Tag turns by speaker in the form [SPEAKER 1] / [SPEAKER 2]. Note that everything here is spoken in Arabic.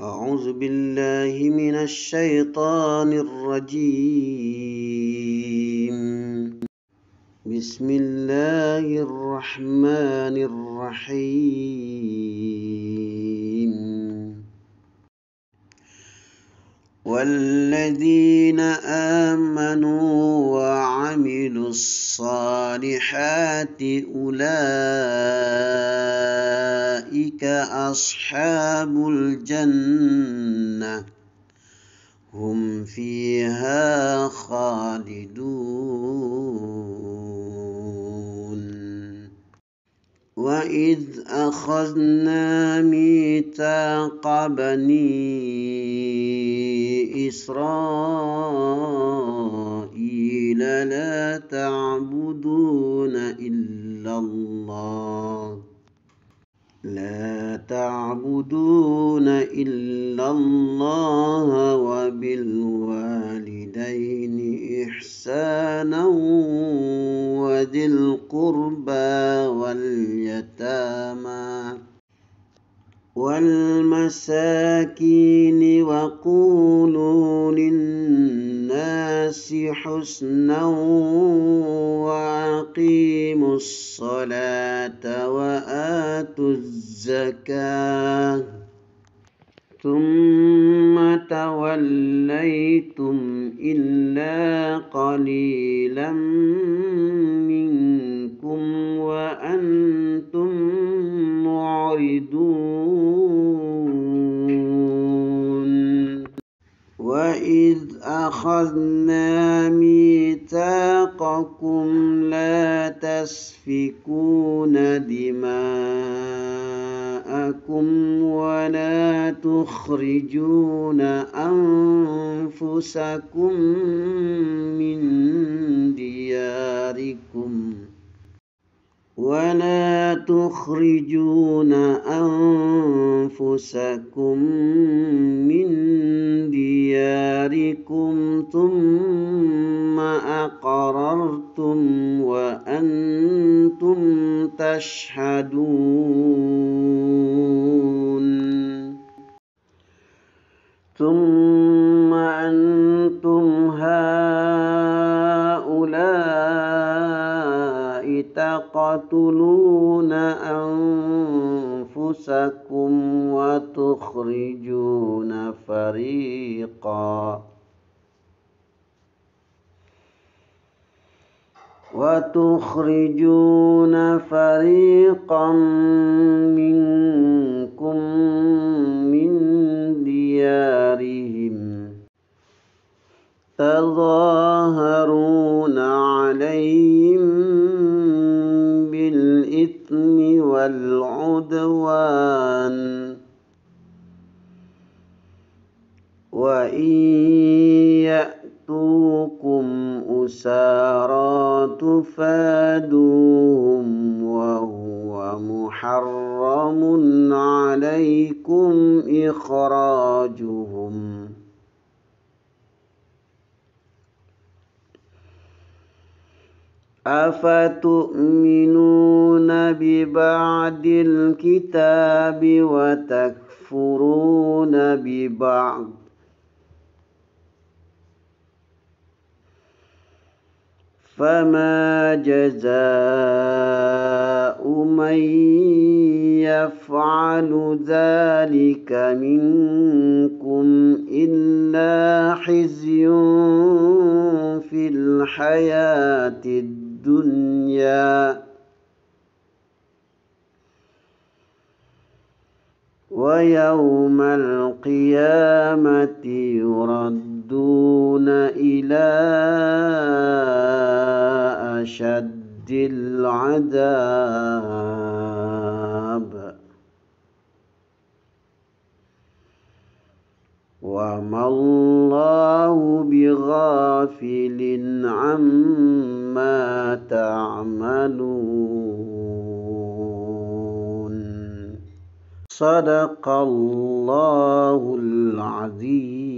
[SPEAKER 1] أعوذ بالله من الشيطان الرجيم. بسم الله الرحمن الرحيم. والذين آمنوا وعملوا الصالحات أولئك أصحاب الجنة. هم فيها خالدون. وإذ أخذنا ميثاق بني إسرائيل لا تعبدون إلا الله. لا تعبدون إلا الله وبالوالدين إحسانا وذي القربى واليتامى والمساكين وقولوا للناس حسنا الصلاة وآتوا الزكاة. ثم توليتم إلا قليلا وإذ أخذنا ميثاقكم لا تسفكون دماءكم ولا تخرجون أنفسكم من دياركم ولا تخرجون أنفسكم من تشهدون ثم أنتم هؤلاء تقتلون أنفسكم وتخرجون فريقا. وتخرجون فريقا منكم من ديارهم تظاهرون عليهم بالإثم والعدوان وإن يأتوكم أسارى تفادوهم وهو محرم عليكم إخراجهم. أفتؤمنون ببعد الكتاب وتكفرون ببعض؟ فما جزاء من يفعل ذلك منكم إلا خزي في الحياة الدنيا ويوم القيامة يردون إلى أشد العذاب. وما الله بغافل عما تعملون. صدق الله العظيم.